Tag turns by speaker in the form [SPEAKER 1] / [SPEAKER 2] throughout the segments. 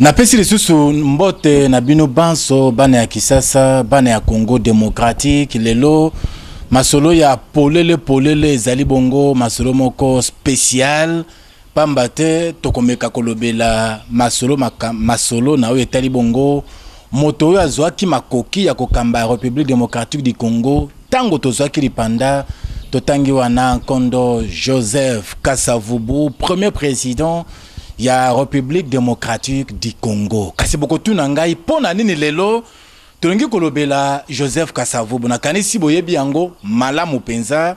[SPEAKER 1] napesi lisusu mbote na bino banso bana ya kisasa bana ya congo demokratike lelo masolo ya polele polele ezali bongo masolo moko speciale Pamba te, tokomeka kolobela masolo maka, masolo na oyo etali bongo moto oyo azuaki makoki ya kokamba Republique democratique du Congo tango tozuaki lipanda, totangi wana nkondo Joseph Kasa-Vubu, premier president ya Republique democratique du Congo. Kasi bokotuna ngai mpo na nini lelo tolingi kolobela Joseph Kasa-Vubu? Nakanisi boyebi yango malamu penza.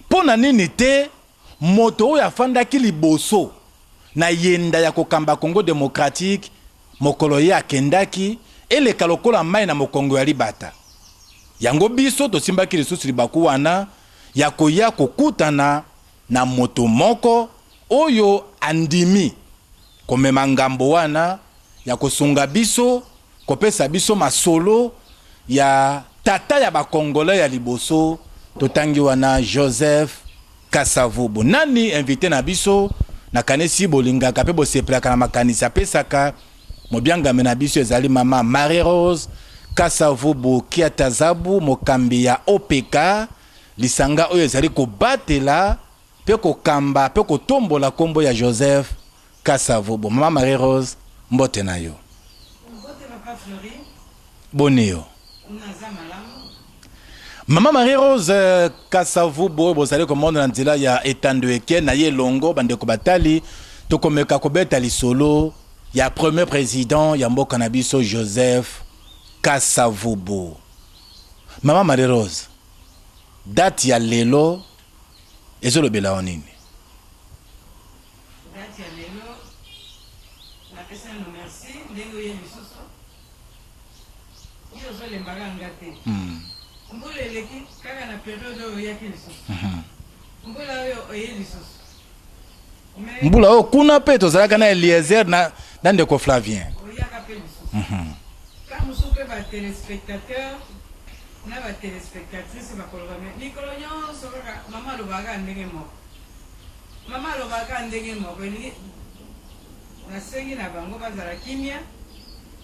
[SPEAKER 1] Mpo na nini te moto oyo afandaki liboso na yenda ya kokamba Congo democratique mokolo ye akendaki eleka lokola mayi na mokongo ya libata? Yango biso tosimbaki lisusu libaku wana ya koya kokutana na moto moko oyo andimi Komema ngambo wana ya kosunga biso, kopesa biso masolo ya tata ya ba congolais ya liboso, totangi wana Joseph Kasa-Vubu. Nani invite na biso? Nakanisi bolingaka mpe bosepelaka na makanisi apesaka. Mobiangami na biso ezali mama Marie-Rose Kasa-Vubu Kiatazabu, mokambi ya OPK, lisanga oyo ezali kobatela. mpe kokamba mpe kotombola nkombo ya Joseph Kasa Vubu. Mama Marie Rose, mbote na yo. Mbote papa Fleury. Boni yo? Naza malamu. Mama Marie Rose Kasa Vubu oyo bozali komona na nzela ya etando eke na ye elongo bandeko batali, tokomeka kobeta lisolo ya premier president ya mboka na biso Joseph Kasa Vubu. Mama Marie Rose, date ya lelo. ezolobela yo nini?
[SPEAKER 2] Date ya lelo napesi nanu merci ndenge oye lisusu yo ozolemba kaka nga te mbula eleki kaka na periode oyo oyaki lisusu mbula oyo oye lisusu
[SPEAKER 1] mbula oyo kuna mpe tozalaka na eliezer na, na ndeko flavien mhm.
[SPEAKER 2] na batelespectatrice bakoloba me mikolo nyonso kaka mama alobaka ndenge moko mama alobaka ndenge moko elingi nasengi na bango bazala kimia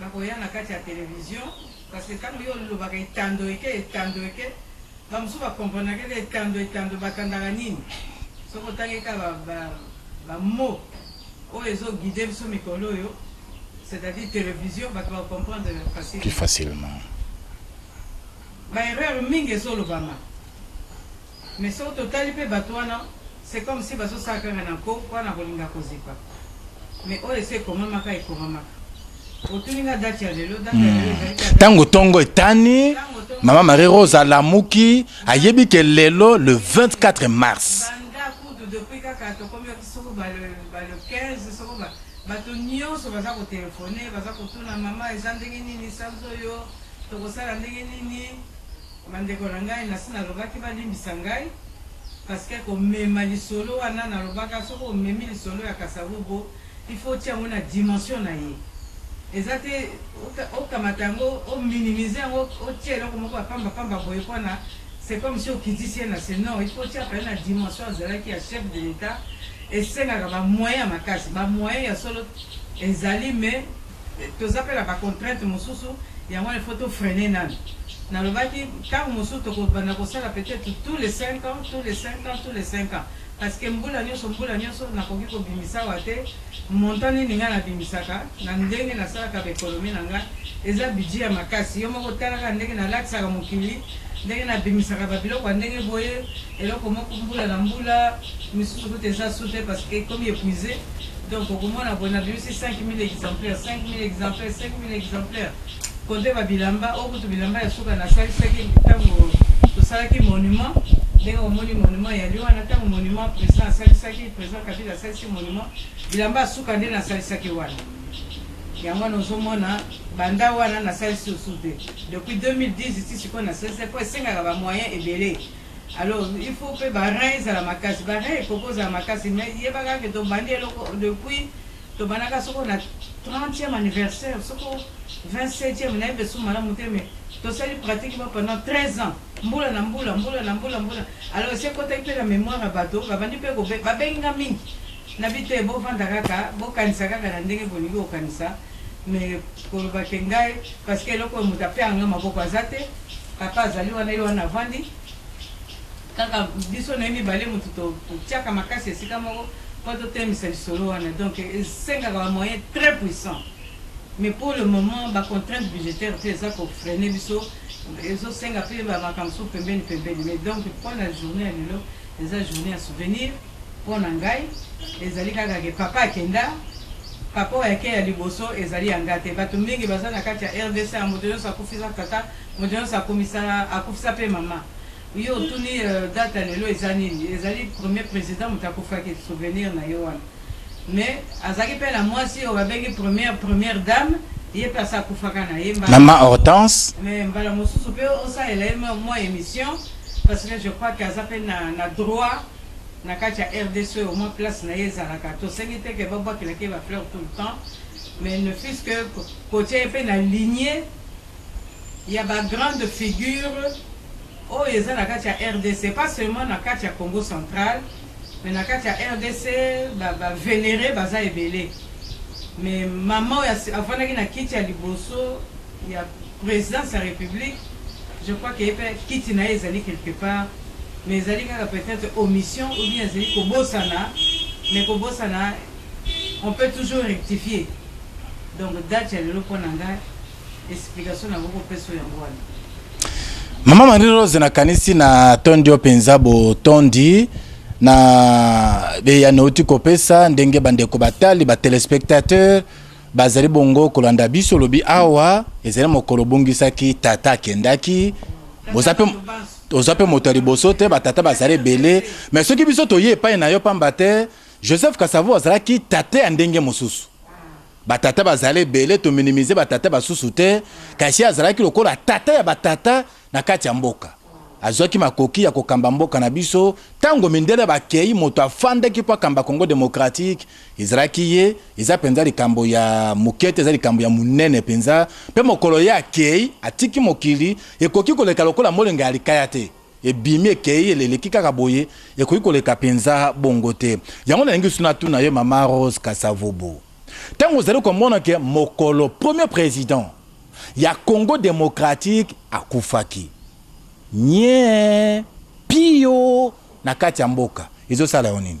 [SPEAKER 2] Nakoya na kati ya television parce que tango yo olobaka etando eke etando eke ba mosusu ba comprenaka te etando etando batandaka nini soki otangi kaka ba, ba, ba mots oyo ezo guider biso mikolo oyo c'est-à-dire television bato ba
[SPEAKER 1] comprendre
[SPEAKER 2] facile plus
[SPEAKER 1] facilement
[SPEAKER 2] ba erreur mingi ezolobama Mais soki totali pe batu wana c'est comme si bazo sala kaka na nko mpo na kolinga kozipa mais oyo esi ekomamaka ekomamaka. Otuni nga date ya lelo, date ya lelo ezali kaka.
[SPEAKER 1] Tango tongo etani, mama Marie Rose alamuki, ayebi ke lelo le 24 mars.
[SPEAKER 2] Banda kutu depuis kaka tokomi oti soko ba le ba le 15 soko ba bato nionso baza ko telephone baza kotuna mama eza ndenge nini sanza oyo tokosala ndenge nini. Ba ndeko na ngai nasi nalobaki balimbisa ngai parce que komema lisolo wana nalobaka soki omemi lisolo ya kasavubu il faut otia yango na dimension na ye eza te okamata yango o minimiser yango otia eloko moko ya pamba pamba boye pona c'est comme si okitisi ye na se non il faut otiaka ye na dimension azalaki ya chef de l'etat esengaka ba moyen ya makasi ba moyen ya solo ezali mais Toza pe na ba contraintes mosusu yango wana il faut to freiner nanu. Nalobaki tango mosusu toko banda kosala peut etre tous les cinq ans, tous les cinq ans, tous les cinq ans parce que mbula nionso, mbula nionso nakoki kobimisa awa te montant nini ngai nabimisaka na ndenge nasalaka ba economies na ngai. Eza budget ya makasi. Yo moko tala kaka ndenge nalatisaka mokili, ndenge nabimisaka ba biloko ya ndenge boye. Eloko moko mbula na mbula misusu kutu eza sous te parce que ekomi epuise donc okomona boye na bimisi 5000 exemplaires 5000 exemplaires 5000 exemplaires compte ba bilamba oyo kutu bilamba ya suka na salisaki tango tosalaki monument ndenge omoni monument eyali wana tango monument president asalisaki president kabila asalisi monument bilamba ya suka nde nasalisaki wana yango wana ozomona banda wana nasalisi osu te depuis 2010 ti sikoyo nasalisi po esengaka ba moyen ebele Alors il faut pe ba rein ezala makasi ba rein ekoki kozala makasi mais yebaka que tobandi eloko depuis tobandaka soko na 30e anniversaire soko 27e nayebi esu malamu te mais tosali pratique ba pendant 13 ans mbula na mbula mbula na mbula mbula alors esi ekotaki pe na memoire ya bato babandi pe kobe babengi nga mingi Nabi te bo vanda kaka bo kanisa kaka na ndenge bolingi ko kanisa mais koloba ke ngai parce que eloko oyo moto apiaka ngai maboko aza te papa azali wana ye wana avandi kaka biso na ye mibale moto to tiaka makasi esika moko po to telemisa lisolo wana donc esengaka ba moyen très puissant mais pour le moment ba contrainte budgetaire pe eza ko freiner biso ezo senga pe ba makambo mosusu pembeni pembeni mais donc pona journee ya lelo eza journee ya souvenir Po na ngai ezali kaka ke papa akenda, papa oyo ake ya liboso ezali ya nga te. Batu mingi baza na kati ya rdc awa moto nionso akufisa tata, moto nionso akumisa akufisa pe mama. Yo otuni date ya lelo eza nini? Ezali premier president moto akufaki souvenir na yo wana. Mais azalaki pe na mwasi oyo babengi première première dame, ye pe asi akufaka na ye
[SPEAKER 1] mbala. Maman Hortense.
[SPEAKER 2] Mais mbala mosusu pe osalela ye mua emission parce que je crois que aza pe na na droit. na kati ya rdc au moins place na ye ezalaka tosengi te ke babwakelaka ye ba fleurs tout le temps mais ne fût-ce que kotia ye mpe na lignee ya ba grandes figures oyo eza na kati ya rdc pas seulement na kati ya congo central mais na kati ya rdc ba, ba venere baza ebele mais mama oyo afandaki na kiti ya liboso ya presidence ya republique je crois que ye pe kiti na ye ezali quelque part mais ezali kaka peut-etre omission ou bien azali kobosana mais kobosana on peut toujours rectifier donc date ya lelo mpo na ngai explication na yango kopesa oyo yango wana
[SPEAKER 1] mama marie rose nakanisi na tondi yo mpenza botondi na beyano outi kopesa ndenge bandeko batali batelespectateur Bazali bongo kolanda biso olobi awa ezali mokolo obungisaki tata akendaki oza mpe oza mpe moto ya liboso te batata bazali ebele mais soki biso toye epai na yo pamba te joseph kasavu azalaki tata ya ndenge mosusu batata bazali ebele tominimize batata basusu te kasi azalaki lokola tata ya batata Na kati ya mboka. Azwaki makoki ya kokamba mboka na biso. Tango mindele bakei, moto afandaki mpo akamba Congo democratique, ezalaki ye. Eza penza likambo ya moke te, eza likambo ya monene penza. Mpe mokolo ye akei, atiki mokili, ekoki koleka lokola molinga ya likaya te. Ebimi, ekei, eleki kaka boye. Ekoki koleka penza bongo te. Yango nalingi lisusu natuna yo, Mama Rose Kasa-Vubu. Tango ozali komona que mokolo, premier president, ya Congo democratique akufaki nyee pio na kati ya mboka ezo sala yo
[SPEAKER 2] nini?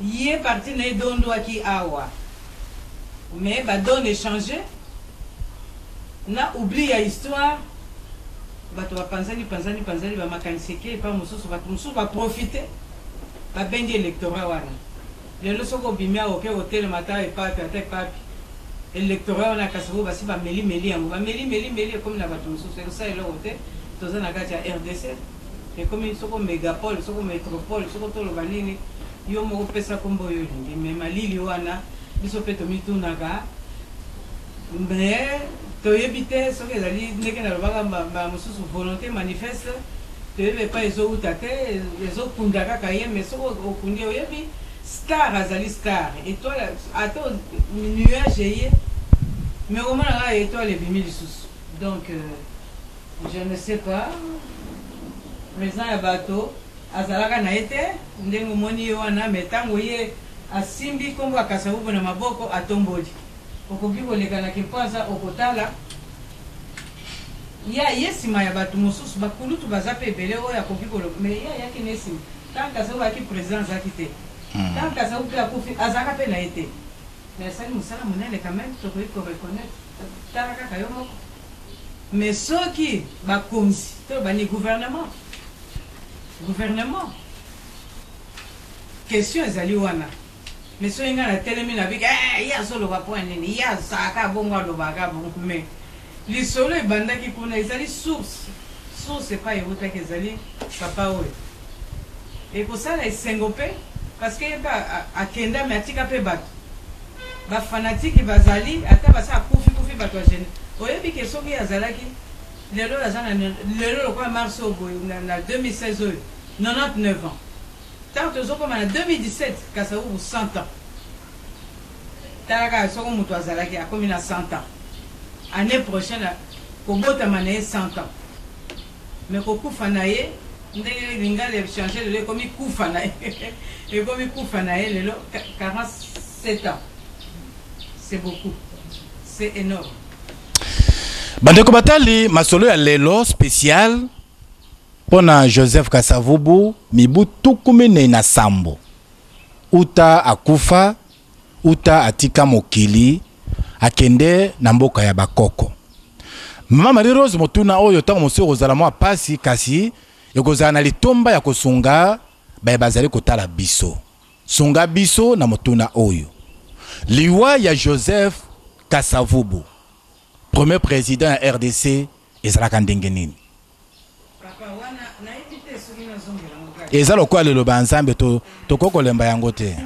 [SPEAKER 2] Ye parti naye dondwaki awa mais ba donne echange na oubli ya histoire batu ba panzani panzani panzani ba makanisi eke epa mususu batu mususu ba profite ba bendi electorat wana lelo soki obimi awa oke kotelema ata epapi ata epapi electorat wana kasi bo basi ba meli meli yango ba meli meli meli ekomi na batu mususu ekosa eloko te toza na kati ya rdc Ekomi soko megapole, soko metropole, soko toloba nini, yo moko pesa kombo oyo olingi mais malili wana biso pe tomitunaka mais toyebi te soki ezali ndenge nalobaka mbala mosusu volonte manifeste, toyebi epai ezowuta te, ezokunda kaka ye mais soki okundi ye oyebi star azali star, etoile ata nuage eye mais okomona kaka etoile ebimi lisusu donc. Je ne sais pas president ya bato azalaka na ye te ndenge omoni ye wana mais tango ye asimbi kombo ya kasa vubu na maboko atomboli okoki koleka na kimpuanza okotala ye aye sima ya bato mosusu ba kulutu baza pe ebele oyo akoki koloba mais ye ayaki ne sima tango kasa vubu ayaki president azalaki te tango kasa vubu pe akufi azalaka pe na ye te Mais asali musala munene quand meme tokoki ko reconnaitre tala kaka yo moko mais soki ba konzi to bani gouvernement gouvernement question ezali wana mais soki nga na telemi na bika eh ye azoloba point nini ye azalaka bongo alobaka bongo mais Lisolo ebandaki kuna ezali source source epai ewutaki ezali papa oyo ekosala esengo pe parce que ye pe akenda mais atika pe batu ba fanatique bazali ata basi akufi kufi batu ya gene oyebi ke soki ye azalaki lelo aza na lelo lokola mars oyo boye na, na 2016 oyo 99 ans ntango tozokoma na 2017 kasavubu 100 ans Tala kaka soko mutu azalaki akomi na 100 ans annee prochaine kobotama na ye 100 ans mais kokufa na ye ndenge lingala e changer lelo ekomi kufa na ye ekomi kufa na ye lelo 47 ans c'est beaucoup c'est énorme
[SPEAKER 1] bandeko batali masolo ya lelo spécial mpo na joseph kasavubu mibu tuku minei na sambo uta akufa, uta atika mokili akende na mboka ya bakoko. Mama Marie Rose, motuna oyo ntango mosusu ekozala mwa mpasi, kasi ekozala na litomba ya kosunga baye bazali kotala biso. Sunga biso na motuna oyo. Liwa ya Joseph Kasavubu, premier president ya RDC, ezalaka ndenge nini? Eza lokola liloba ya Nzambe to tokoki kolemba yango te.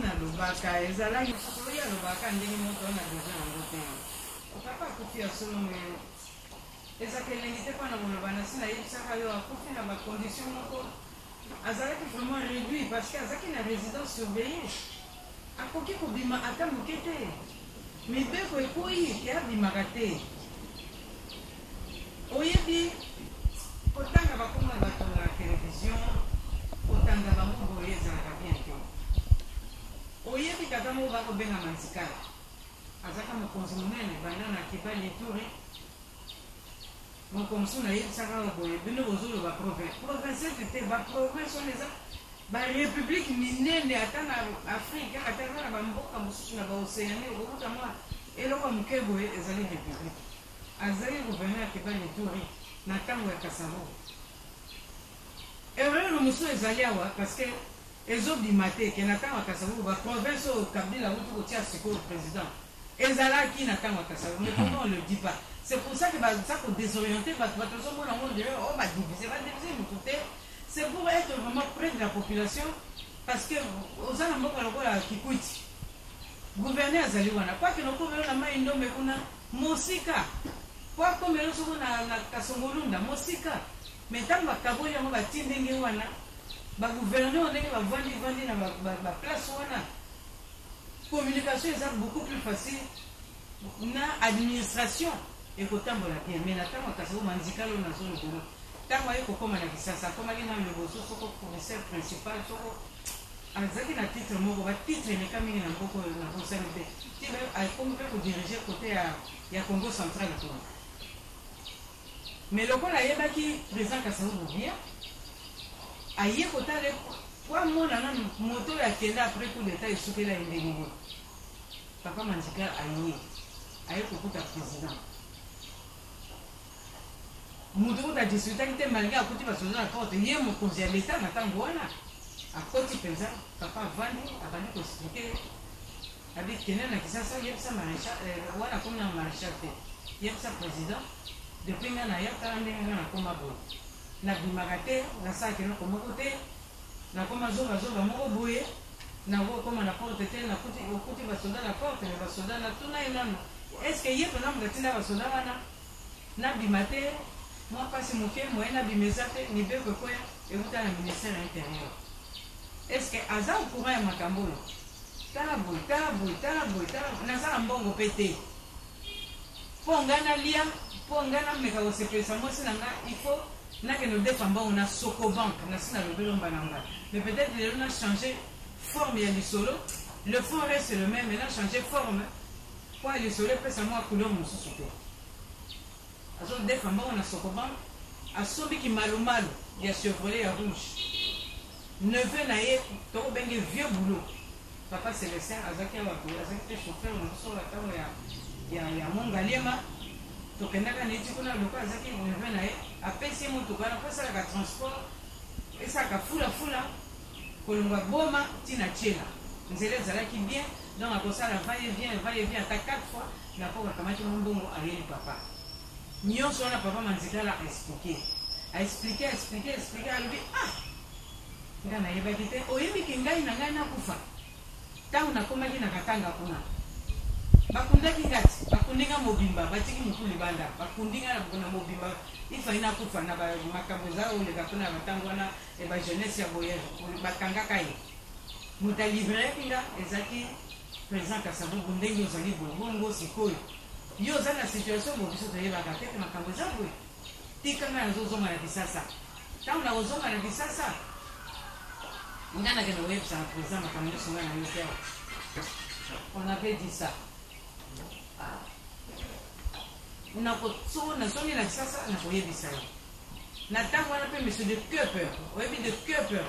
[SPEAKER 2] azalaki vraiment réduit parce que azalaki na résidence surveillée Akoki kobima ata moke te. Mibeko ekweyi ete abimaka te. Oyebi, kotanga bakombo ya bato na television, kotanda bango boye ezalaka bien te. Oyebi tata moko bakobenga Manzikala? Azalaka mokonzi monene banda na Kibali Ituri. Makomso na yebisa kaka boye bino bozo loba province provincete te ba province wana eza ba republique minene ata na afrique ata eza na ba mboka mosusu na ba oceanie okokuta mwa eloko ya moke boye ezali republique azali gouverneur ya kibali ituri na ntango ya kasavo erreur mosusu ezali awa parce que ezobima te ke na ntango ya kasavo ba province oyo kabila wuti kotia sikoyo president Ezalaki na tango ya Kasavubu mais comment on le dit pas? C'est pour ça que ba za ko desorienter batu, batu bazo mona ngo on dirait oh ba diviser, ba diviser mutu te, c'est pour etre vraiment près de la population parce que oza na mboka lokola Kikwit, gouverneur azali wana po akende okomelo na Mayi Ndombe kuna mosika, po akomelo soko na, na Kasongolunda mosika, mais tango bakaboli yango batindi nge wana ba gouverneur ndenge bavandi vandi na ba, ba, ba place wana Communication eza beaucoup plus facile na administration ekotambola bien mais na tango ya Kasavubu Manzikala oyo nazo lobela tango aye kokoma na Kisasa akomaki nanu liboso soko fournisseur principal soko azalaki na titre moko ba titre eleka mingi na mboka oyo na bosani te ti akomi pe ko diriger cote ya ya Congo central kuna Mais lokola ayebaki president kasavubu bien aye kotala ye po amona nanu moto oyo akenda après coup d'etat esukela ye ndenge nini papa manjika aye aye kokuta president moto kuta adisutaki te malgre akuti basoda na porte ye mokonzi ya leta na ntango wana akoti mpenza papa avandi abandi koexplike Abby kende na kisasa yebisa marechal euh, wana akomi na marechal te yebisa president depuis nga na yo tala ndenge nga nakoma boye nabimaka te nasalaka eloko moko te nakoma zoba zoba moko boye nakokoma na porte te nakuti okuti basoda na porte me basoda natuna ye nano eske ye mpena moto atinda basoda wana nabima te mwa mpasi moke moye nabima eza te mibeko ekoya ewuta na ministère ya interieur eske aza au courant ya makambo oyo Tabu tabu tabu tabu nasala mbongo pe te po nga nalia po nga nameka kosepelisa mwasi na nga il faut nakende kodefa mbongo na socobank nasi nalobi lomba na nga mais peut etre lelo na change forme ya lisolo le fond reste le meme na change forme po ya lisolo epesa mwa couleur mosusu te azodefa mbongo na socobank asombi kimalumalu ya chevrolet ya rouge neveu na ye toko benge vieux boulot papa celestin azalaki awa boye azalaki pe chauffeur na biso na tango ya ya mont ngaliema tokendaka na ye ti kuna lokola azalaki neveu na ye apesi ye motuka wana po esalaka transport esalaka fula fula kolonga boma ti na tiela nzela ezalaki bien donc akosala va et vient va et vient ata 4 fois na koka akamati mwa mbongo ayeli papa Nionso wana papa manzikala a explique a explique a explique a explique alobi ah nga nayebaki te oyebi ke ngai na ngai nakufa tango nakomaki na katanga kuna bakundaki ngati bakundi nga mobimba batiki motu libanda bakundi nga na mobimba ifai nakufa na makambo eza oleka kuna ya batango wana e ba jeunesse ya boye bakangaka ye moto alivreyaki nga ezalaki président kasabubu ndenge ozali boye bongo sikoyo Yo oza na situation boye biso toyebaka te que makambo eza boye tika nga nazo zonga na kisasa tango nako zonga na kisasa nga na kende koyebisa na president makambo nyonso nga na yo te on avait dit ça ah. nako soko nazongi na kisasa nakoyebisa yo na ntango wana mpe monsieur de Cooper oyebi de Cooper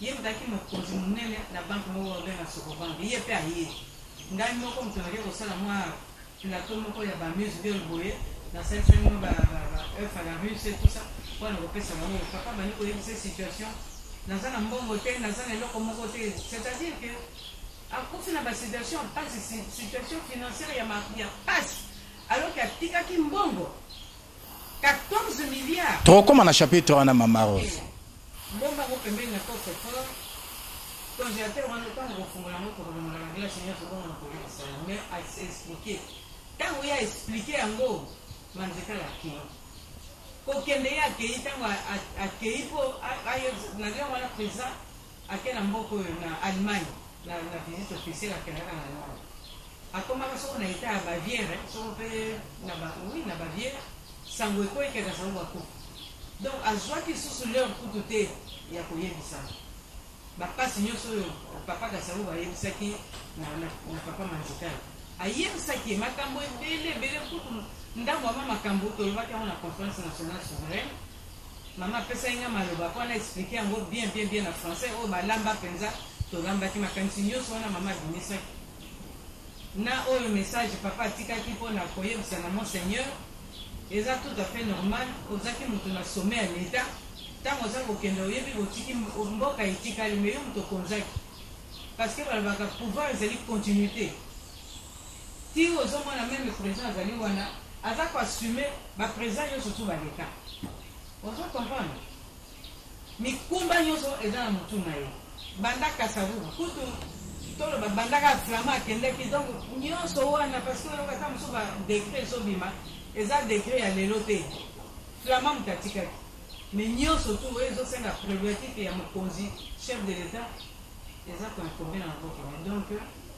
[SPEAKER 2] Ye moto ayaki mokonzi monene na banke moko babenga Socobank. Ye pe aye. Ngai moko moto nakei kosala mwa plateau moko ya ba amuse-gueule boye, nasalisaki mwa ba, ba, ba oeufs à la russe et tout ça, po na kopesa bango. Papa abandi koyebisa ye situation, Naza na mbongo te, naza na eloko moko te. C'est-à-dire que akufi na ba situations ya pasi, si, situation financière ya ma, ya pasi, alors que atikaki mbongo. 14 milliards.
[SPEAKER 1] Trop comme na chapitre wana mama Rose.
[SPEAKER 2] Bomba ko pembeni na coffre fort. Congélateur wana tango ko fungola yango to ko longola la glace nyonso bongo na ko yebisa yango mais a expliquer. Tango ya expliquer yango manzeka la kilo. Ko kende ya keyi tango a keyi po a yo na lio wana président Ake na mboka oyo na Allemagne na visite officielle, akendaka na Nord, akomaka soko na Etat ya Baviere, soko mpe na ba, oui, na Baviere, sango ekwei ke na sango akufi. Donc azuaki lisusu l'heure kutu te ya koyebisama ba pasi nionso oyo Papa Kasavubu ayebisaki na, na, na Papa Manzikala. Ayebisaki ye makambo ebele ebele, kutu ndambo ya mwa makambo tolobaki yango na Conference nationale souveraine, Maman apesaki nga maloba po na expliquer yango bien bien bien na français oyo balamba penza tolambaki makanisi nioso wana maman abimisaki na oyo message papa atikaki po na koyebisa na monseigneur eza tout à fait normal ozaki mutu na sommet ya l'etat tango oza kokende oyebi botiki mboka etikali mais yo mutu okonzaki parce que balobaka pouvoir ezali continuite Ti ozo mona meme president azali wana aza ko assume ba president nionso tout ba leka ozo comprendre mikumba nionso eza na mutu na ye banda kasavubu kutu toloba banda ka flama akendeki donc nionso wana parce que oyoka ta mosusu ba decret ezobima eza decret ya lelo te flama moto atikaki me nyonso tu oyo ezosenga prerogative ya mokonzi chef de l'etat eza koinkombe na maboko donc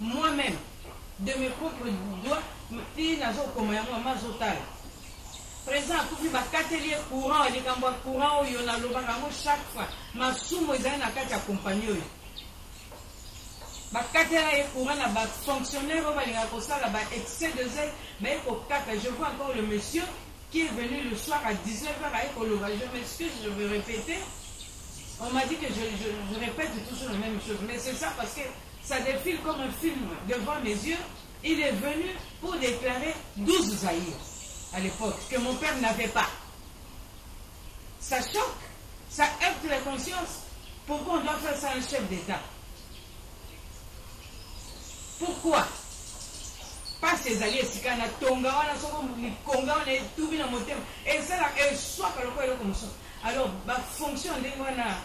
[SPEAKER 2] Moi meme de mes propres doigts ti nazo koma yango mama azo tala president akufi ba kateli ye courant likambo ya courant oyo na lobaka yango chaque fois masumu ezali na kati ya compagnie oyo ba katela ye courant na ba fonctionnaire oyo balinga kosala ba excès de zèle baye ko kata je vois encore le monsieur qui est venu le soir à 19h à Ekoloba. Je m'excuse, je vais répéter. On m'a dit que je, je, je, répète toujours la même chose. Mais c'est ça parce que Ça defile comme un film devant mes yeux, il est venu pour declarer 12 Zaïre à l'époque que mon père n'avait pas. Ça choque, ça heurte la conscience. Pourquoi on doit faire ça à un chef d'État Pourquoi mpasi ezali esika na tonga wana soko likonga wana etubi na motema esala eswaka lokola eloko mosusu alors bafonction ndenge wana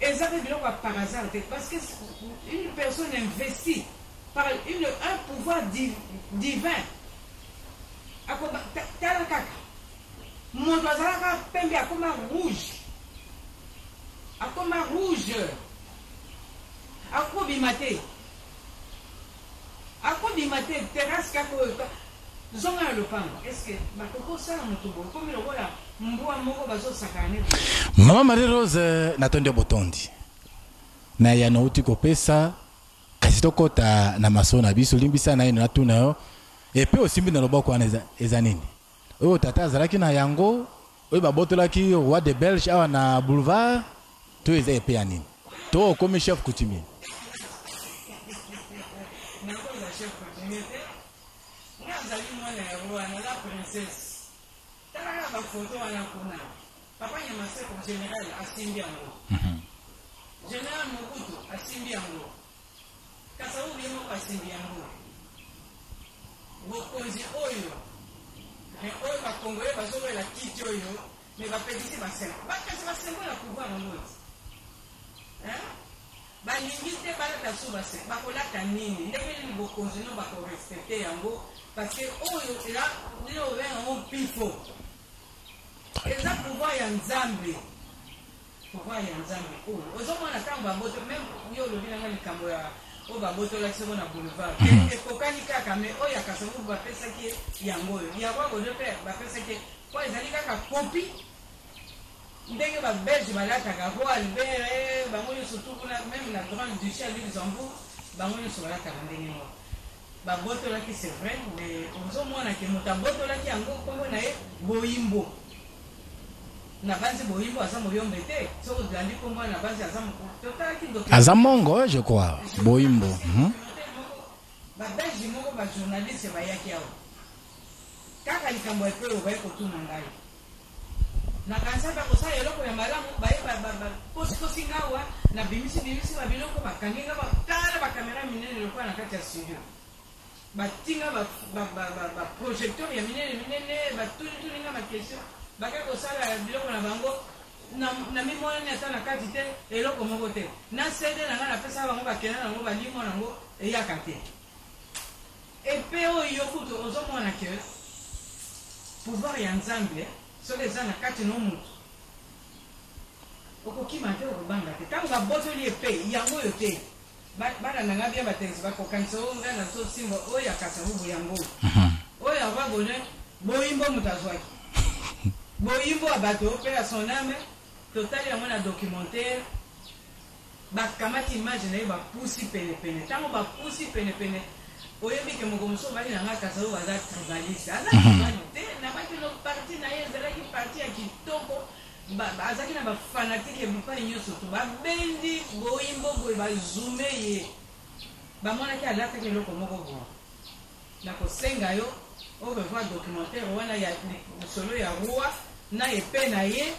[SPEAKER 2] Eza pe biloko ya par hasard te parce que une personne investi par une un pouvoir divin ako tala kaka moto azalaka pembe akoma rouge akoma rouge akobima te Ako bima te terrasse kaka oyo ta zonga na lopango est ce que ba koki kosala moto boye ekomi lokola mbwa moko bazo sakana ne
[SPEAKER 1] boye. Maman Marie Rose na tondi yo botondi na eyano outi kopesa kasi tokota na masolo na biso limbisa naino natuna yo epe osimbi na loboko wana eza, eza nini? oyo tata azalaki na yango oyo babotolaki roi de belge awa na boulevard to eza epe ya nini to okomi chef coutumier
[SPEAKER 2] papa nyamaseko général asimbi yango mhm. général mobutu asimbi yango Kasavubu ye moko asengi yango. Bokonzi oyo mais oyo ba congolais bazo wela kiti oyo mais ba pekisi ba symbole ba kasi ba symbole ya pouvoir yango hein balingi te balata su base bakolata nini ndenge nini bokonzi no bakorespecte yango parce que oyo ela leo obenga yango mpifo eza pouvoir ya nzambe Papa ya nzambe ooh ozo mona tango ba boto meme yo olobi na nga likambo ya oyo ba botolaki soko na boulevard mhm. mais ekokani kaka mais oyo ya kasavubu ba pesaki ye yango oyo ya roi godo pe ba pesaki ye po ezali kaka copie ndenge ba belge ba lataka roi albert eh, bango nyoso tout kuna meme na grande duché ya luxembourg bango nyoso ba lataka ndenge moko Babotolaki c'est vrai mais ozo mona ke mutu abotolaki yango kombo na ye boyimbo nabanzi boyimbo aza moyombe te soki olandi kombo wana nabanzi aza totalaki ndoki
[SPEAKER 1] aza mongo je crois boyimbo hmm?
[SPEAKER 2] babelge moko bajournaliste bayaki awa kaka likambo ya peo baye kotuna ngai Nakanisaki bakosala eloko ya malamu, baye bakosikosi nga awa, nabimisibimisi babiloko, bakangi nga tala na bakamera minene lokola na kati ya studio. Batii nga baprojecteur ya minene minene, batunituni nga bakestion, bake kosala biloko na bango, namimonani ata na kati te, eloko moko te. Na CD na nga napesaka bango bakenda na yango, balimwa na yango, eyaka te. Et puis oyo yo kutu ozo mona que pouvoir ya nzambe soki eza na kati no mutu oko kima te oko banga te tango ba botoli ye pe yango oyo te bana na nga bien ba telesi ba kokanisa oyo nga na so simba oyo ya kasa bubu yango mhm. oyo ya roi bonheur boyimbo mutu azwaki boyimbo ya bato pe ya son ame totali yango na documentaire Bakamati image nayo bapusi pene pene tango bapusi pene pene oyebi ke mokolo mosusu obandi na nga kasavubu aza tribaliste aza mhm. tribali te nabaki no parti na ye ezalaki parti ya kitoko azalaki na bafanatike ya bipai nyonso to babendi boyimbo boye bazume ye bamonaki alataki eloko moko boye nakosenga yo orevoir documentaire wana ya lisolo ya roi na epe na ye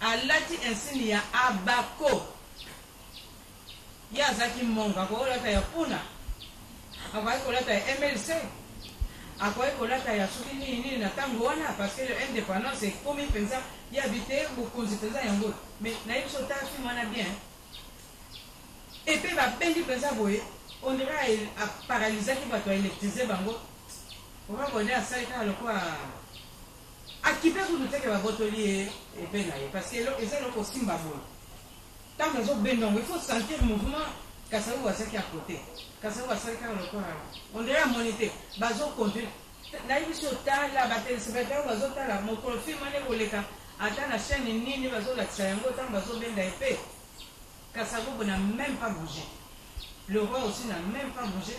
[SPEAKER 2] alati insigne ya Abaco ye aza ki mongo akoki kolata ya puna akoki kolata ya MLC akoki kolata ya soki nini nini na tango wana parce que indépendance ekomi penza ya bite bokonzi penza yango mais na biso ta film wana bien et puis ba bendi penza boye on dirait a paralysaki bato a électriser bango Robo nde asali kaka lokola Akipe kutu te ke babotoli ye epee na ye parce que eza eloko osimba boye ntango ezobenda yango il faut sentir mouvement kasavubu azalaki ya kote kasavubu asali kaka lokola on dirait amoni te bazocontinue nayebi so otala batelespectateur bazotala mokolo film wana ekoleka ata na chaîne nini bazolakisa yango ntango bazobenda epe kasavubu na même pas bouger le roi aussi na même pas bouger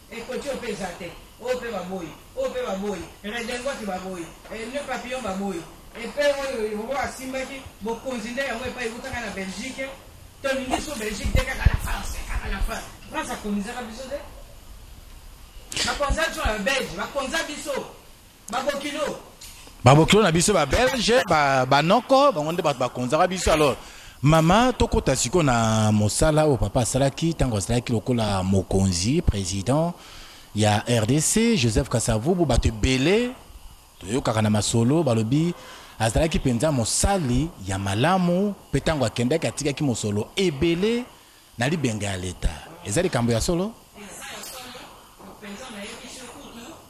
[SPEAKER 2] Ekoti oyo pe eza te, oyo pe baboyi, oyo pe baboyi, redingote baboyi, eh, nœud papillon baboyi, epee oyo roi asimbaki, bokonzi nde yango epayi wuta kaka na Belgique, tolingi lisusu Belgique te, kaka la France, kaka la France, France akonizaka biso te? Bakonza biso na ba Belge, bakonza biso. babokilo
[SPEAKER 1] na biso babelge banoko bango nde bato bakonzaka biso alors mama tokota sikoyo na mosala oyo papa asalaki ntango asalaki lokola mokonzi président ya rdc joseph kasavubu bato ebele toyokaka na masolo balobi azalaki mpenza mosali ya malamu mpe ntango akendaki atikaki mosolo ebele na libenga ya leta eza likambo ya solo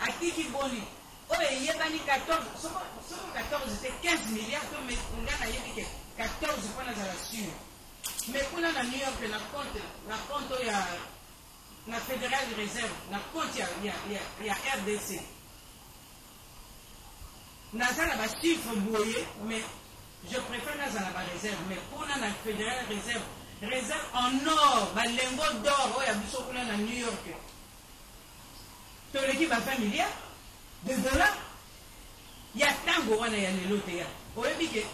[SPEAKER 2] Atiki boni? Oyo eyebani 14 soko soko 14 te 15 milliards to mais nga nayebi ke 14 mpo nazala sur mais kuna na New York na compte na compte oyo ya na Federal Reserve na compte ya, ya, ya, ya RDC naza na bachiffre boye mais je préfère nazala bareserve mais kuna na Federal Reserve réserve en or balengo d'or oyo ya biso kuna na New York Toleki ba 20 milliards de dollars ya tango wana ya lelo te ya oyebi ke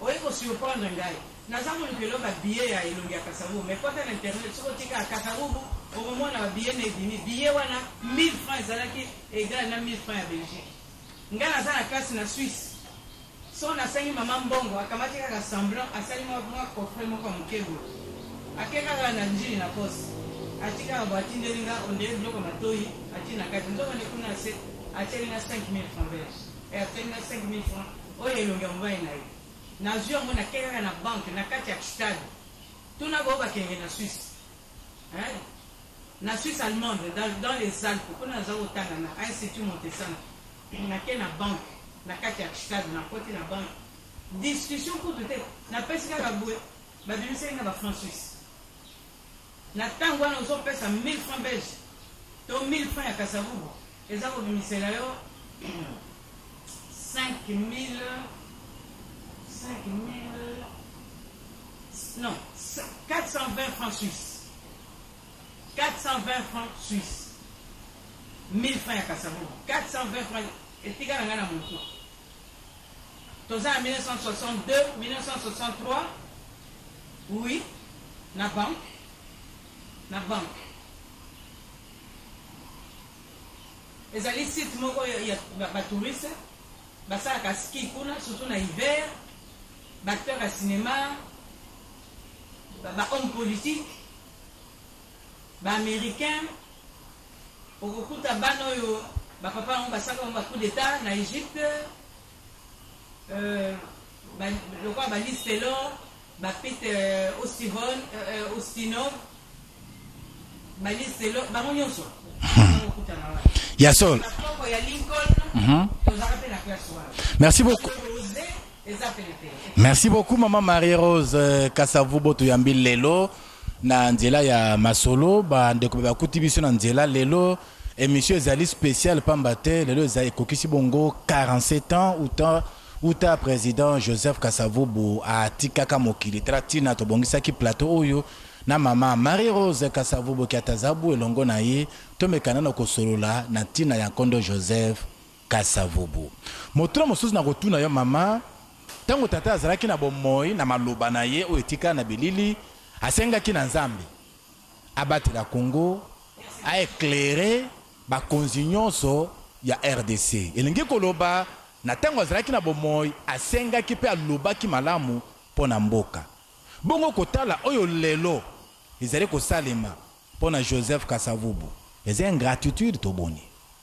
[SPEAKER 2] oye ko surprendre ngai naza moluki elo ba billet ya elongi ya kasavubu mais kota na internet soki otika kasavubu okomona ba billet na ebimi billet wana 1000 francs ezalaki egal na 1000 francs ya belgique ngai naza na classe na suisse Son asengi mama mbongo akamati kaka semblant asali mwa mwa coffret moko ya moke boye ake kaka na ndjili na poste atie kaka boye atindeli nga on dirait biloko ya matoyi atie na kati nzokande kuna na se atieli nga 5000 francs belge eh atieli nga 5000 francs oyo elongi ya mobali na ye nazwi yango nake kaka na banque na kati ya kstade tuna baoyo bakenge na suisse eh na suisse allemande dans, dans les alpes kuna naza kotanga na institut montesana Nake na banque na kati ya stade na koti na banque discussion kutu te na pesi kaka bwe ba bimisaki nga ba francs suisse na tango wana ozo pesa 1000 francs belge to 1000 francs ya kasavubu eza ko bimisela yo 5000 5000 non 420 francs suisse 420 francs suisse 1000 francs ya kasavubu 420 francs etikala ngai na motu toza na 1962 1963 Oui, na banque. Na banque. ezali site moko ya batouriste basalaka ski kuna surtout na hiver baacteur ya cinéma bahomme politique ba americain okokuta bana oyo ba papa yango basaka bango ba coup d'etat na Egypte euh, ba, lokola ba Liz Taylor ba Pete euh, Ostivon euh, Ostinov ba Liz Taylor bango nyonso hmm. okokuta na wana
[SPEAKER 1] ya sol
[SPEAKER 2] ya Lincoln
[SPEAKER 1] mm -hmm.
[SPEAKER 2] tozaka mpe na classe wana
[SPEAKER 1] merci beaucoup Merci beaucoup maman Marie Rose euh, Kasavu boto yambi lelo na nzela ya masolo ba ndeko ba kuti biso na nzela lelo émission ezali spéciale pamba te lelo eza ekokisi bongo 47 ans autant uta président Joseph Kasavubu atikaka mokili tala ntina tobongisaki plateau oyo na mama Marie Rose Kasavubu Kiatazabu elongo na ye tomekana na kosolola na ntina ya nkondo Joseph Kasa Vubu. Motuna mosusu nakotuna yo mama, Ntango tata azalaki na bomoi, na maloba na ye oyo etikala na bilili, asengaki na Nzambe abatela Congo, a eclairer bakonzi nyonso ya rdc. Elingi koloba na ntango azalaki na bomoi, asengaki mpe alobaki malamu mpo na mboka. Bongo kotala oyo lelo ezali kosalema mpo na Joseph
[SPEAKER 2] Kasa Vubu, eza ingratitude to boni?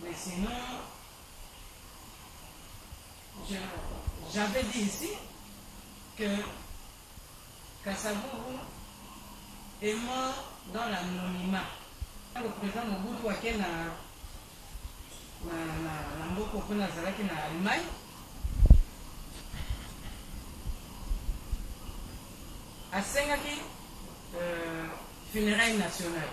[SPEAKER 2] Mais sinon je j'avais dit ici que Kasavubu est mort dans l'anonymat. Tango président Mobutu ake na na na, na mboko kuna azalaki na Allemagne asengaki euh, funérailles nationales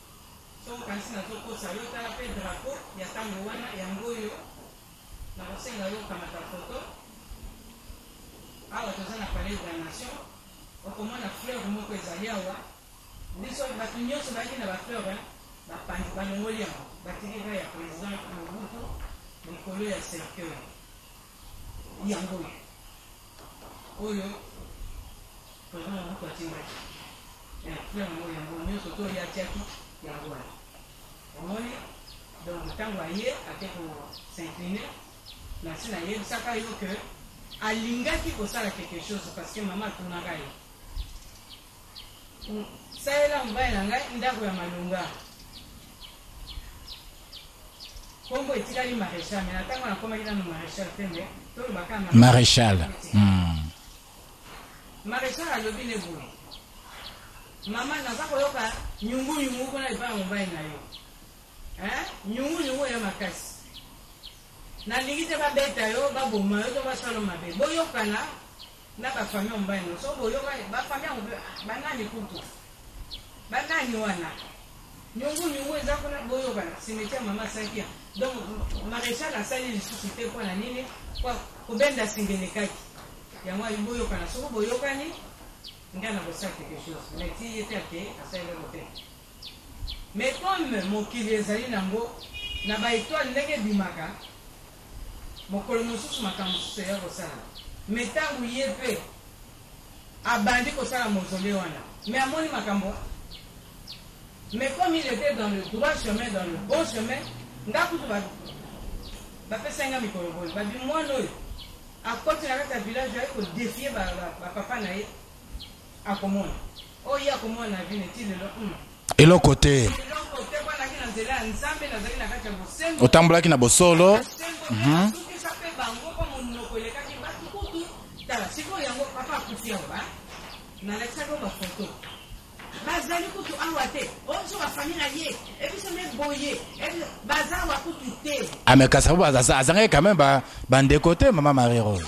[SPEAKER 2] Soki okanisi nazo kosa yo tala pe drapeau ya tango wana yango oyo nako senga yo okamata photo awa toza na palais de la nation oko mona fleur moko ezali awa biso batu nioso bayaki na ba fleur hein ba panzi ba longoli yango ba tiki kaka ya president Mobutu likolo ya cercueil. Yango oyo papa na moto atindaki eh, plan yango yango nyonso to ye atiaki yango wana omoni donc ntango aye ake kosincline na ntina ayebisaka yo ke alingaki kosala quelque chose parce que mama atunaka ye Salela mobali na ngai ndako ya malonga. Kombo etikali Marechal, mais na tango na komaki nanu Marechal te, mais toloba ka
[SPEAKER 1] Marechal. Hmm.
[SPEAKER 2] Marechal alobi ne boye. Mama naza koyoka nyungu nyungu kuna epai ya mobali na yo. Hein? Nyungu nyungu ya makasi. Nalingi te babeta yo, baboma yo to basala mabe. Boyokana na ba famille ya mobali na yo soki boyoka ba famille yango mpe ba nani kutu ba nani wana nyungu nyungu eza kuna boyokana cimetière mama sakia donc maréchal asali lisusu te mpo na nini mpo kobenda singelekaki yango ayi boyokana soki boyokani ngai na kosala quelque chose mais ti ye te ake asali eloko te Mais comme mokili ezali nango na ba etoiles ndenge ebimaka, mokolo mosusu makambo mosusu eya kosalama. Mais tango ye pe abandi kosala mausolee wana, mais amoni makambo wana. Mais comme il etait dans le droit chemin, dans le bon chemin, nga kutu ba bapesaki nga mikolo boye, babi mwana oyo akoti na kati ya village aye ko defier ba papa na ye.
[SPEAKER 1] Eloko te. Otambolaki na bosolo.
[SPEAKER 2] Mm -hmm. bazali kutu awa te ozo bafami na ye ebiso nde boye baza awa kutu te
[SPEAKER 1] ame ah, kasi yango azangaki quand même bandeko te mama marie rose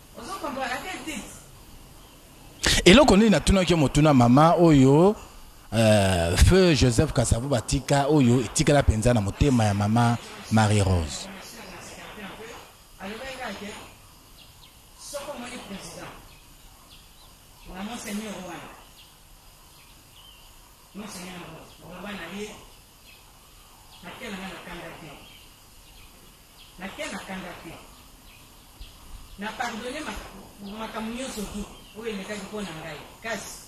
[SPEAKER 1] Eloko nini natunaki yo motuna mama oyo euh, feu Joseph Kasavu batika oyo etikala mpenza na motema ya mama Marie Rose
[SPEAKER 2] Nakia na nga na kanda te nakia na kanda te na pardone makambo nyonso tu oyo elekaki mpo na ngai kasi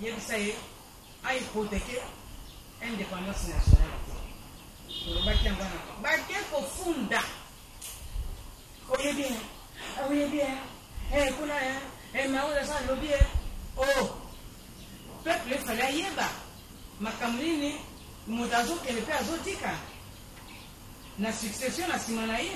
[SPEAKER 2] yebisa ye aipoteke indépendance nationale te tolobaki yango na bake kofunda oyebi oyebi eh, kuna eh, eh, maola sa alobi o oh, peuple efale ayeba Makambo nini moto azokende mpe azotika na succession na nsima na ye?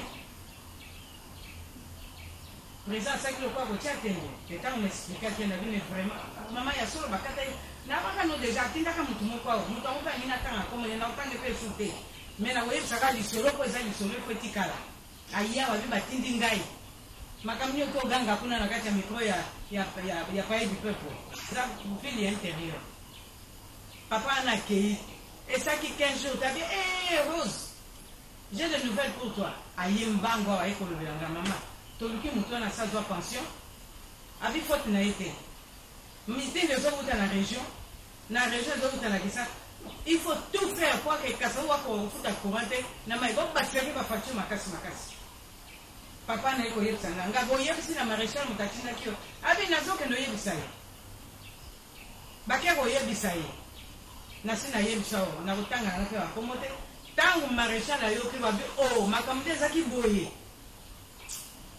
[SPEAKER 2] President asaki lokola kotia tembe te ntango na explikaki ye na bino vraiment mama ya solo bakata ye nabaka no deja atindaka moto moko awa moto yango mpe angi natanga nkombo ne nakotange mpe esu te me nakoyebisaka lisolo mpo eza lisolo efo etikala Aya wapi batindi ngai makambo nini okoganga kuna na kati ya micro ya, ya, ya, ya paye du peuple eza vile ya interieur papa ana akei esaki 15 jours tabi hey, eh, rose j'ai de nouvelles pour toi aye mbango awa ekolobela nga mama toluki motu wana asa zwa pension abi faute na ye te mitindi ezowuta na région na region ezo wuta na kisasa il faut tout faire pour que kasango akoka kofuta courant te na mai bobakisa mpe bafacture makasi makasi papa naye koyebisa nga nga boyebisi na maréchal moto atindaki yo abi nazokende oyebisa ye bake koyebisa ye nasi nayebisa o nakotanga nanga mpe bakomo te ntango maréchal ayoki babi o oh, makambo te ezaki boye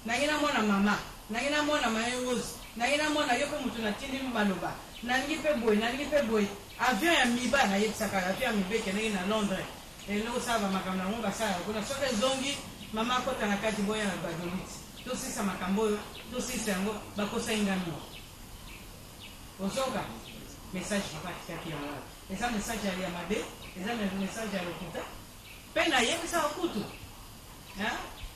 [SPEAKER 2] Nange na mwana mama nange na mwana main rose nange na mwana yo pe mutu na tindi nu maloba nalingi pe boye nalingi pe boye avion ya miba na yebisaka avion ya miba ekendeki na londre et no kosala ba makambo na ngo basalaka kuna soki ezongi mama akota na kati boya na badolite tosilisa makambo oyo tosilisa yango bakosaki nga nua ozoka message papa atikaki yango wana eza message ya mabe eza message ya lokuta pe nayebisaka kutu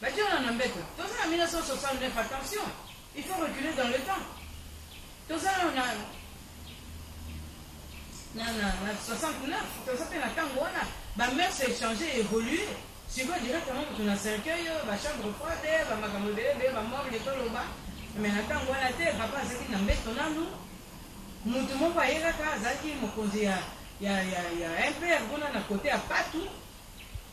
[SPEAKER 2] Batie wana na mbeto. Toza na 1969 attention. Il faut reculer dans le temps. Toza nanu na na na na 69 toza mpe na ntango wana ba mœurs échanger évoluer sikoyo directement moto na cercueil ba chambre froide ba makambo ebele ebele ba morgue toloba mais na ntango wana te papa azalaki na mbeto nanu moto moko ayekaka azalaki mokonzi ya ya ya ya impere kuna na kote ya patu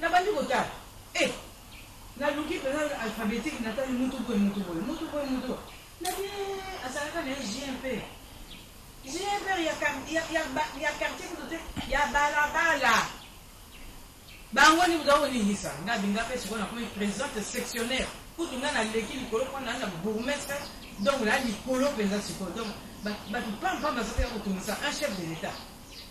[SPEAKER 2] Na bandi kotala eh Na luki penza alphabetique na tali mutu boye mutu boye mutu boye mutu boye Na bi eh azalaka na ye JMPR JMPR ya ya quartier kutu te ya balabala Bango nde mutu akoningisa nga bi nga pe sikoyo na komi presidente sectionnaire kutu nga na leki likolo mpo na na bourgmestre donc na likolo penza sikoyo donc bato pam pam bazoka ya kotungisa un chef de l'etat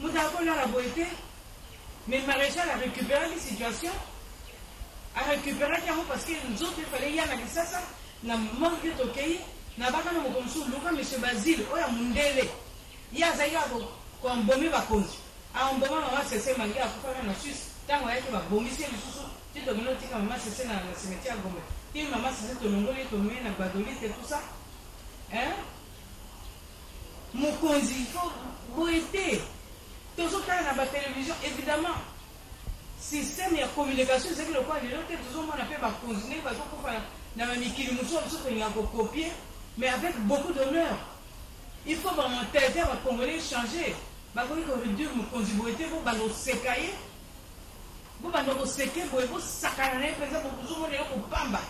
[SPEAKER 2] Mutu ako lala boye te. Mais Marechal a recuperaki situation. A recuperaki yango parce que nzoto il fallait eya na lisasa na morgue tokeyi na baka na moko mosusu luka monsieur Basile oyo ya mundele ye azalaki ya ko ko embaumer bakonzi a embaumer mama Sese Mangi akufaka na Suisse ntango ayaki babongisi ye lisusu ti tokende otika mama Sese na na cimetière ya Gombe ti mama Sese tolongoli ye tomemi na Gbadolite tout ça hein Mokonzi il faut boye te tozo tala na ba television evidemment système ya communication ezali lokola lelo te tozo mona pe ba konzi ndenge bazo kufa na ba mikili mosusu biso tolinga ko copier mais avec beaucoup d'honneur il faut ba mentalité ya ba congolais changer bakoki ko réduire mokonzi boye te bobanda koseka ye bobanda koseke boye bosakana na ye mpenza bokozomona eloko pamba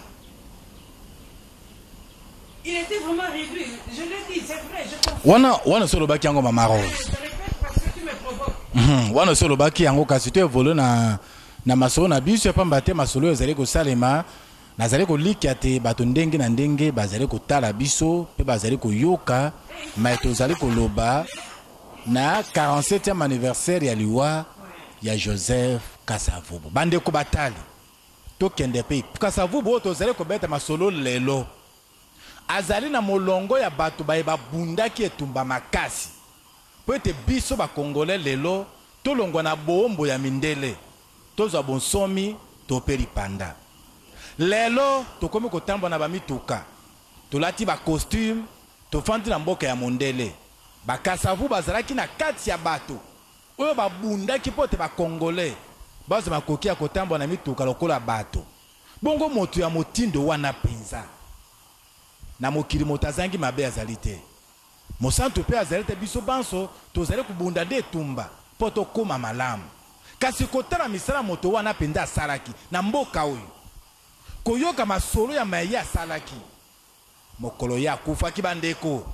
[SPEAKER 1] wana wana osi olobaki yango mama rose mhm, wana osi olobaki yango kasi to evole na, na masolo na biso ya pamba te masolo oyo ezali kosalema nazali kolikya te bato ndenge na ndenge bazali kotala biso mpe bazali koyoka mai tozali koloba na 47e anniversaire ya liwa ya joseph kasavubu bandeko batali Tokende mpe Kasa-Vubu oyo tozali kobeta masolo lelo. Azali na molongo ya bato baye babundaki etumba makasi mpo ete biso ba Congolais lelo tolongwa na boombo ya mindele, tozwa bonsomi to mpe lipanda. Lelo tokomi kotambwa na ba mituka, tolati ba costumes, tofandi na mboka ya mondele. Ba Kasa-Vubu bazalaki na kati ya bato. oyo babundaki mpo ete ba Congolais bazwa makoki ya kotambola na mituka lokola bato, bongo moto ya motindo wana mpenza na mokili moto azangi mabe azali te, mosantu mpe azali te, biso banso tozali kobunda nde etumba mpo tokoma malamu, kasi kotala misala moto wana mpenza asalaki na mboka oyo, koyoka masolo ya maye asalaki, Mokolo ye akufaki ba ndeko.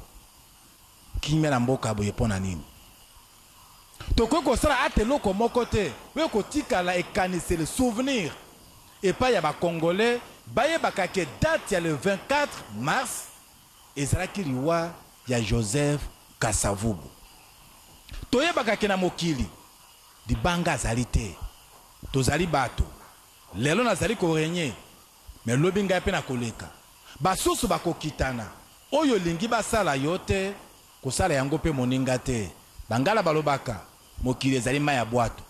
[SPEAKER 1] Kimia na mboka boye pona nini? Tokoki kosala ata eloko moko te oyo ekotikala ekaniseli, souvenir, epayi ya ba congolais bayebaka ke date ya le 24 mars ezalaki liwa ya Joseph Kasa-Vubu. Toyebaka ke na mokili libanga azali te. Tozali batu. Lelo nazali ko regner. Mais lobi ngai pe nakoleka. Basusu bakokitana. Oyo olingi basala yo te, kosala yango pe moninga te. Bangala balobaka, mokili ezali mai ya bwato.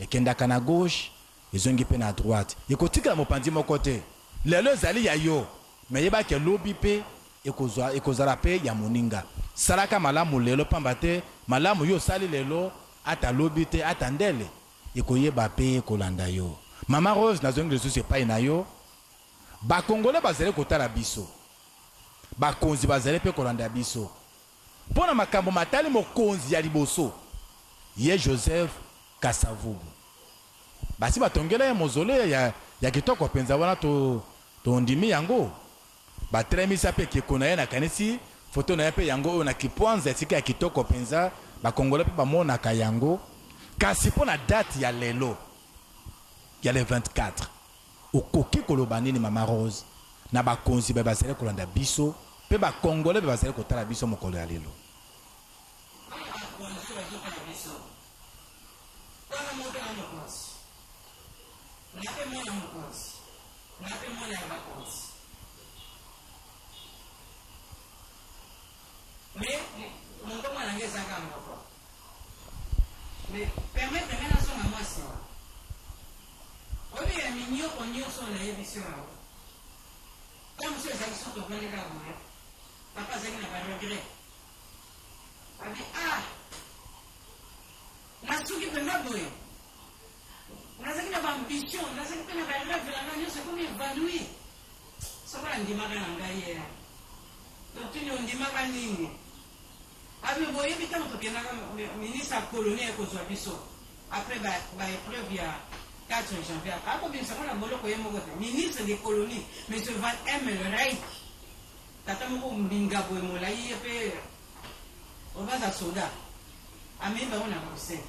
[SPEAKER 1] Ekendaka na gauche, ezongi pe na droite. Ekotikala mopanzi moko te. Lelo ezali ya yo, mais yeba ke lobi pe ekozwa, ekozala pe ya moninga. Salaka malamu lelo pamba te malamu yo osali lelo, ata lobi te, ata ndele, Ekoyeba pe ekolanda yo. Maman Rose nazongi lisusu epai na yo, ba congolais bazali kotala biso, bakonzi bazali pe kolanda biso mpo na makambo matali mokonzi ya liboso, ye Joseph Kasa-Vubu. Basi batongela ye mausolee ya ya kitoko mpenza wana to tondimi yango. Ba tremisa pe keko naye nakanisi photo naye pe yango oyo na kipwanza esika ya kitoko penza ba congolais pe ba monaka yango kasi pona date ya lelo ya le 24 okoki koloba nini mama rose na ba konzi baye bazali kolanda biso pe ba congolais baye bazali kotala biso mokolo ya lelo.
[SPEAKER 2] Nga pe mwana mokonzi. Nga pe mwana ya bakonzi. Mais mombongo na nga ezanga moko. Mais permettre nga nazonga mwasi wana. Oyo ya minyoko nyonso nayebisi yo yango. Ntango mosusu ezalaki soki tofandi kaka boye. Papa azalaki na ba regret. Abi ah nasuki mpenza boye. nazalaki na ba ambition nazalaki mpe na ba reve na ngai nyonso ekomi evanui soko andimaka na ngai ye totuni ondimaka nini abi boyebi ntango tokendaka ministre ya koloni ekozwa biso après baepreuve ya 4 janvier akobimisa ngo na boloko ye moko te ministre de colonie monsieur van emel reik tata moko mbinga boye molai ye mpe obaza soda amemi bango na bruxelles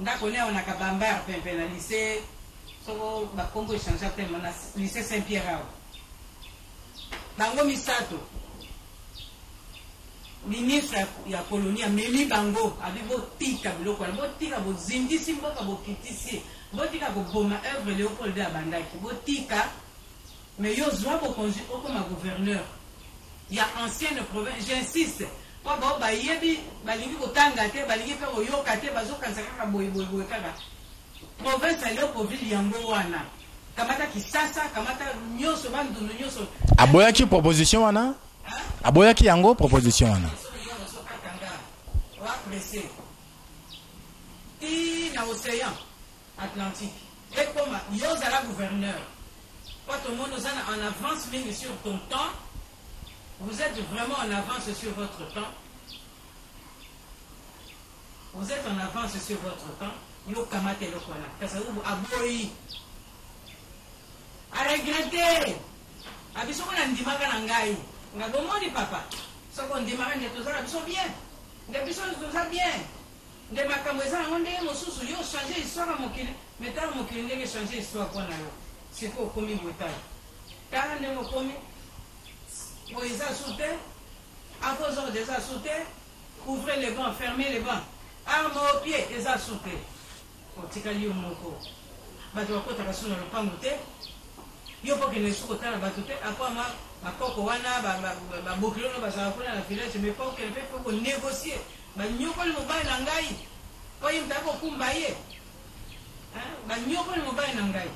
[SPEAKER 2] Ndaku ne awa na kabambar pempe na lycee soko ba kombo echangea te na lycee saint pierre awa bango misato ministre ya colonie amemi bango abi botika biloko wana botika bozindisi mboka bokitisi botika koboma œuvre leopold abandaki botika Mais yo zua bokonzi okoma gouverneur ya ancienne province j'insiste po baoyo bayebi balingi kotanga te balingi pe koyoka te bazokanisa kaka boye boye boye kaka province ya leopoville yango wana kamata kisasa kamata nyoso bandundu nyoso
[SPEAKER 1] aboyaki proposition wana aboyaki yango proposition wana
[SPEAKER 2] ti na océan atlantique Ekoma yo zala gouverneur po tomoni oza na en avance mingi sur ton temps vous etes vraiment en avance sur votre temps vous etes en avance sur votre temps yo kamata eloko wana kasavubu aboyi aregrete abi soko nandimaka na ngai nga bomoni papa soko ondimaka nde tozala biso bien nde biso toza bien Nde makambu eza yango ndenge mosusu yo o changer histoire ya mokili mais tala mokili ndenge e changer histoire pona yo sikoyo okomi boye tala tala ndenge okomi boye eza su te afos ordre eza su te ouvrez le banc fermez le banc arme au pied eza su te otikali yo moko bato bakotaka su na lopango te yo mpo okende lisusu kotala bato te akwama bakoko wana babokilo no bazala kuna na village mais mpo okende mpe mpo konegocie Banyokoli mobali na ngai mpo ye moto ayaki kokumba ye. Banyokoli mobali na ngai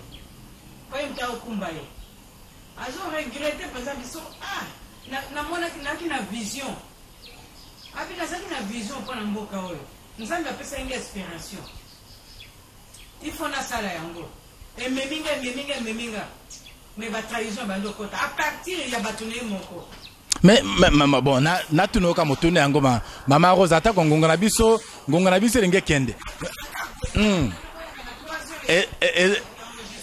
[SPEAKER 2] mpo ye moto ayaki kokumba ye. Azo regrette mpenza biso. Ah, namonaki naki na vision. Abi nazaki na vision mpo na mboka oyo. Nzambe apesaki ngai inspiration. Il faut nasala yango. Ememi ngai, ememi ngai, ememi ngai. Mais ba trahison ebandi okota. A partir ya bato na ye moko.
[SPEAKER 1] Mais maman bon na na tunoka motuna yango ma maman Rosa ata ko ngonga na biso ngonga na biso elingi kende. Hmm. Et, et,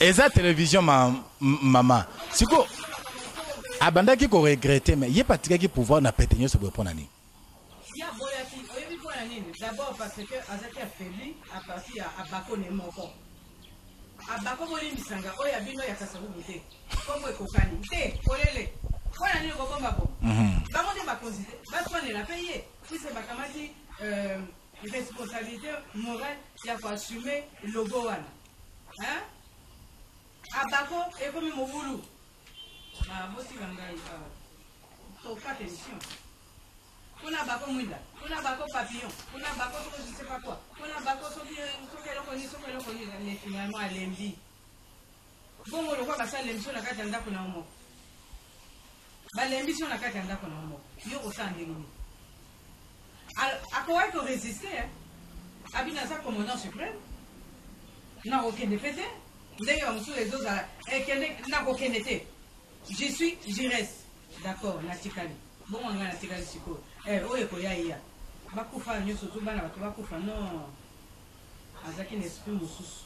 [SPEAKER 1] eza télévision ma maman. Siko abandaki ko regretter mais ye patikaki pouvoir na pete nyoso boye pona nini?
[SPEAKER 2] Ye aboyaki, oyebi mpo na nini? D'abord parce que azalaki affaibli à partir ya Abako na ye moko. Abako, bolimbisa nga, oyo ya bino ya Kasavubu te, kombo ekokani te, polele. Mpo na nini kobomba bo? Mhm. Bango nde bakonzi te, baswanela mpe ye, puisque bakamati euh, responsabilité morale ya koassume logo wana. Hein? Abako ekomi mobulu. Baboti na ngai awa. Tofa tension. Kuna bako mwinda, kuna bako papillon, kuna bako soki je sais pas quoi, kuna bako soki soki eloko nini, soki eloko nini, mais finalement alembi. Bongo lokola basali emission na kati ya ndako na yo moko. Balembi sio na kati ya ndako na yo moko. Yo kosala ndenge nini? akokaki ko resiste hein abino aza commandant supreme nakokende mpe te ndenge bamosusu ezozala ekende eh, nakokende te je suis jires d'accord natikali bongo ngai natikali sikoyo eh, oyo ekoya eya bakufa nyonso to bana bato bakufa non azalaki na esprit mosusu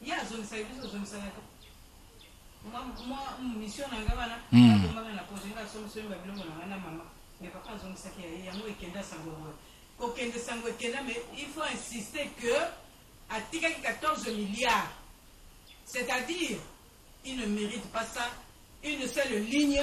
[SPEAKER 2] Ye azongisaki biso ozongisaka te. Mwa mwa mission na ngai wana hmm. nakomaka na projet ngai somo somi ba biloko na ngai na mama mais papa azongisaki ya ye yango ekenda sango boye kokende sango ekenda mais il faut insister que atikaki 14 milliards c'est-à-dire il ne mérite pas ça une seule ligne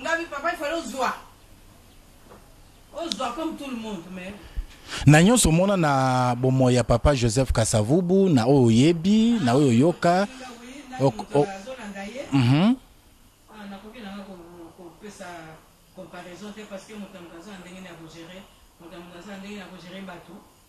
[SPEAKER 2] Ngabi papa il fallait ozua ozua comme tout le monde mais
[SPEAKER 1] na nyonso omona na bomoi ya papa joseph kasavubu na oyo oyebi na oyo oyoka
[SPEAKER 2] mhm.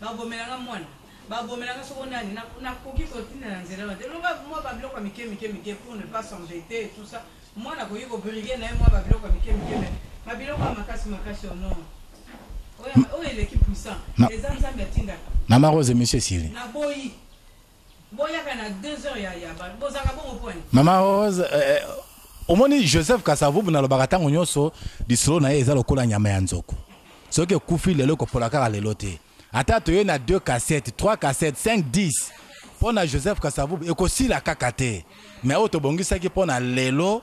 [SPEAKER 2] Babomela nga mwana, babomela nga soko nani, nakoki kotinda na nzela wana te. Longola mua ba biloko ya mike mike mike pour ne pas s'embeter et tout ça, mwana akoki ko briguer na ye mua ba biloko ya mike mike mais ba biloko ya makasi makasi oyo non. Oyo eleki puissant eza Nzambe atindaka.
[SPEAKER 1] Mama Rose, emission esili.
[SPEAKER 2] Naboyi.
[SPEAKER 1] Maman Rose, eh, eh, omoni Joseph Kasavubu na lobaka tango nyoso lisolo na ye eza lokola nyama ya nzoko. Soki ekufi lelo ekopola kaka lelo te. Ata toye na 2 cassettes, 3 cassettes, 5, 10 mpo na Joseph Kasavubu ekosila kaka te. Mais oyo tobongisaki mpo na lelo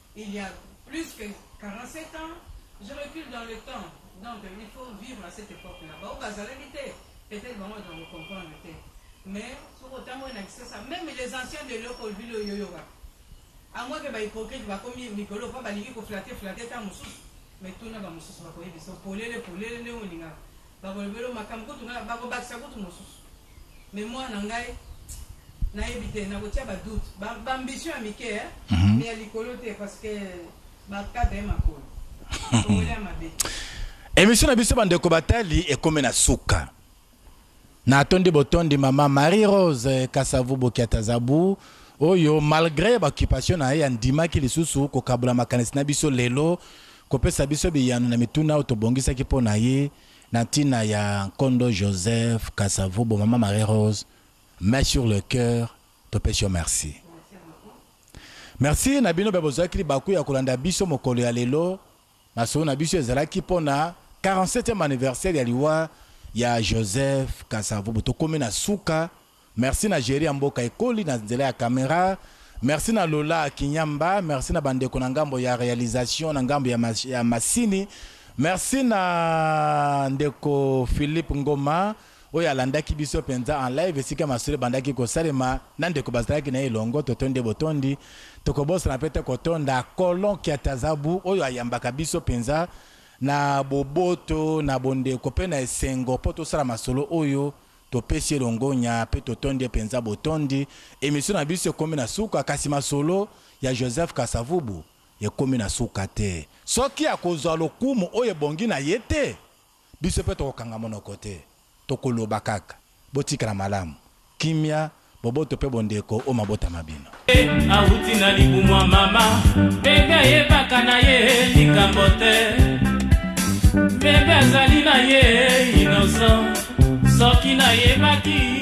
[SPEAKER 2] Il ya plus que 47 ans je recule dans le temps donc il faut vivre à cette epoque là baoyo bazalaki te peut etre bango baza ko comprendre te mais soki otamboli na kisasa meme les anciens de eloko vile oyo oyoka ango mpe ba hypocrite bakomi mikolo mpo balingi ko flate flate ta mosusu mais tuna ba mosusu bakoyebiso polele polele ndenge olingaka Bakolobela yo makambo kutu nga bakobakisa kutu mosusu mais mwana na ngai nayebi te nakotia ba doute ba, ba ambition ya mike eh? mm -hmm. mais ya likolo te parce que bakata ye makolo okolea mabe
[SPEAKER 1] emission na biso bandeko batali ekome na suka natondi botondi mama marie rose kasavu bokiata zabu oyo malgré baoccupation na ye andimaki lisusu kokabola makanisi na biso lelo Kopesa biso biyano na mituna oyo tobongisaki mpo na ye na ntina ya Nkondo Joseph Kasavubu, Mama Marie Rose, Main sur le coeur, topesi yo merci. Merci na bino baye bozuaki libaku ya kolanda biso mokolo ya lelo. Masolo na biso ezalaki mpo na 47e anniversaire ya liwa ya Joseph Kasavubu. Tokomi na suka Merci na Jerry ya mboka ekoli na nzela ya camera merci na Lola kinyamba merci na ba ndeko na ngambo ya realisation na ngambo ya masini merci na ndeko Philippe ngoma oyo alandaki biso penza en live esika masolo ebandaki kosalema na ndeko bazalaki na elongo totondi ye botondi tokobosana mpe te kotonda colon kiatazabu oyo ayambaka biso penza na boboto na bondeko mpe na esengo mpo tosala masolo oyo Topesi ye longonya mpe totondi ye mpenza botondi. Emission na biso ekomi na suka, kasi masolo ya Joseph Kasa-Vubu ekomi na suka te. Soki akozua lokumu oyo ebongi na ye te, biso mpe tokokanga monoko te, tokoloba kaka. Botikala malamu. Kimia. Boboto pe bondeko o mabota ma bino.
[SPEAKER 3] Ye awuti na libumu ya mama, bebe ayebaka na ye likambo te, bebe azali na ye innocent, soki nayebaki.